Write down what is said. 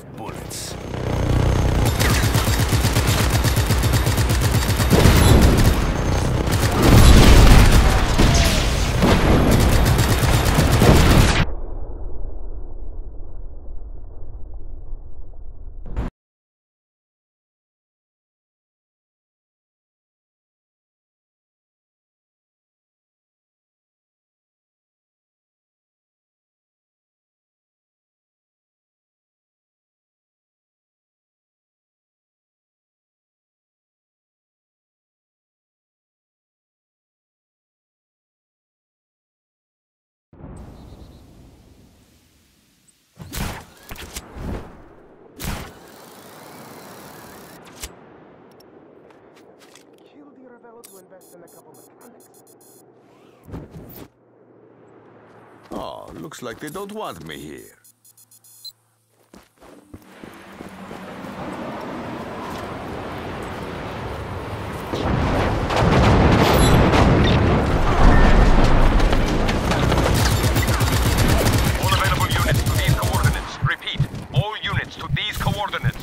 enough bull. invest in a couple mechanics. Oh, looks like they don't want me here. All available units to these coordinates. Repeat, all units to these coordinates.